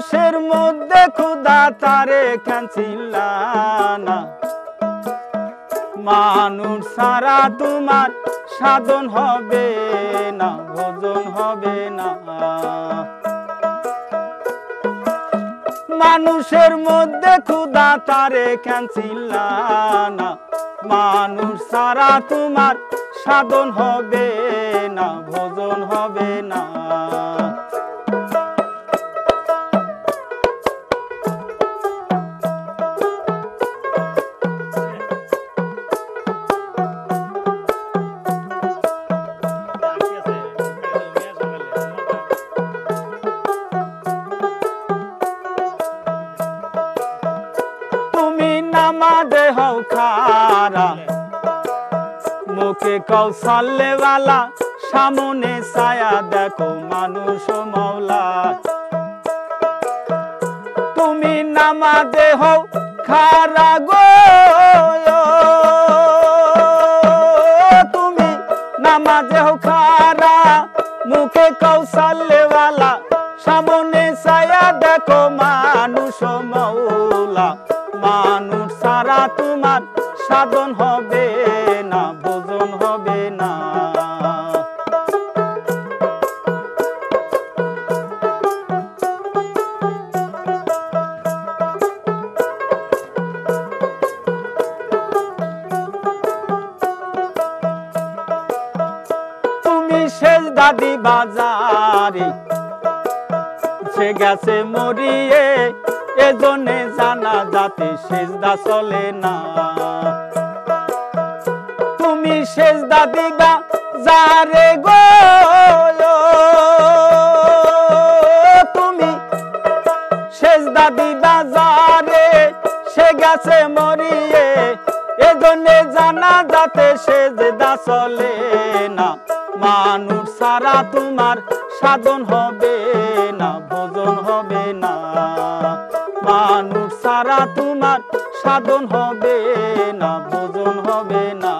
মানুষের মধ্যে ক্ষুদা তারে কাঁচিল্লানা মানুষ সারা তোমার সাধন হবে না, ভোজন হবে না। মানুষের মধ্যে ক্ষুদা তারে কাঁচিল্লানা মানুষ সারা তোমার সাধন হবে না, ভোজন হবে না। হও খারা। মুখে কৌশল্যওয়ালা সামনে ছায়া দেখো মানুষ মৌলা তুমি নামাজে হও খারা গো। তুমি নামাজে হও খারা। মুখে কৌশল্যওয়ালা সামনে ছায়া দেখো মানুষ মৌলা মানুষ সারা তোমার সাধন হবে না, ভোজন হবে না। তুমি শেষ দাদি বাজারে, সে গেছে মরিয়ে এজনে জানা যাতে সেজদা চলে না। তুমি সেজদা দিবা যারে গো তুমি সেজদা দিবা যারে, সে গেছে মরিয়ে। এজনে জানা যাতে সেজদা চলে না। মানুষ সারা তোমার সাধন হবে না, ভোজন হবে না। সারা তোমার সাধন হবে না, ভোজন হবে না।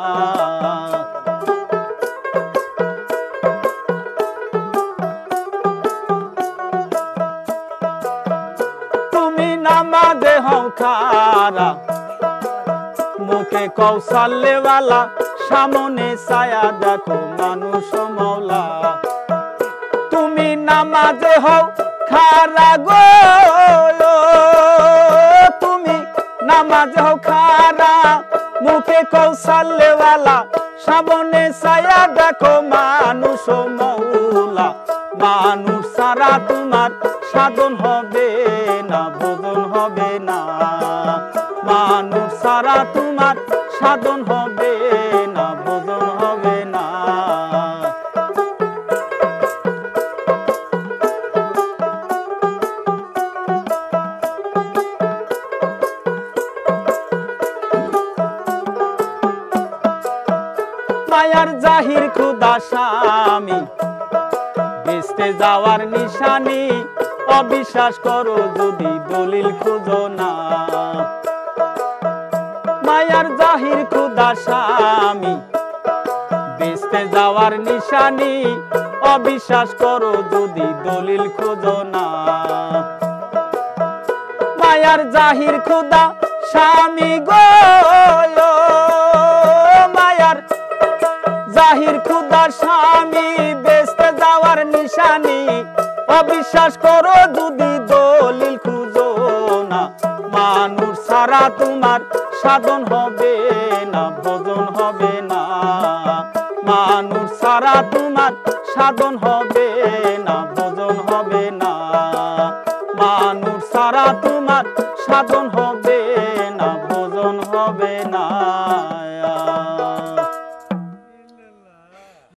তুমি নামাজে হও খারা, মুখে কৌশল্যওয়ালা সামনে ছায়া দেখো মানুষ মৌলা তুমি নামাজে হও খারা গো। নামাজে খারা, মুখে কৌশল্যওয়ালা সাবনে ছায়া দেখো মানুষ মৌলা। মানুষ সারা তোমার সাধন হবে না ভোজন হবে না। মানুষ সারা তোমার সাধন হবে মায়ার জাহির খুদা স্বামী। বেসতে যাওয়ার নিশানি, অবিশ্বাস করো যদি দলিল খুঁজো না। মায়ার জাহির খুদা স্বামী বেসতে যাওয়ার নিশানি, অবিশ্বাস করো যদি দলিল খুঁজো না। মায়ার জাহির খুদা স্বামী গো স্বামী বেসতে যাওয়ার নিশানি। অবিশ্বাস করো দলিল খুঁজো না। মানুষ সারা তোমার সাধন হবে না, ভোজন হবে না। মানুষ সারা তোমার সাধন হবে না, ভোজন হবে না। মানুষ সারা তোমার সাধন হবে